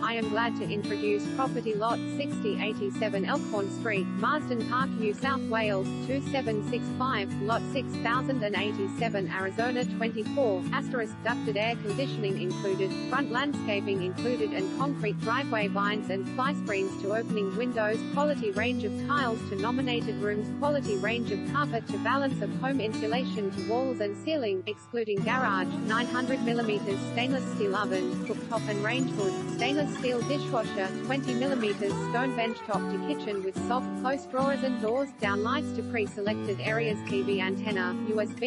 I am glad to introduce property lot 6087 Elkhorn Street, Marsden Park, New South Wales, 2765, lot 6087 Arizona 24, asterisk ducted air conditioning included, front landscaping included and concrete driveway vines and fly screens to opening windows, quality range of tiles to nominated rooms, quality range of carpet to balance of home insulation to walls and ceiling, excluding garage, 900 mm stainless steel oven, cooktop and range hood, stainless steel dishwasher, 20 mm stone bench top to kitchen with soft, close drawers and doors, down lights to pre-selected areas TV antenna, USB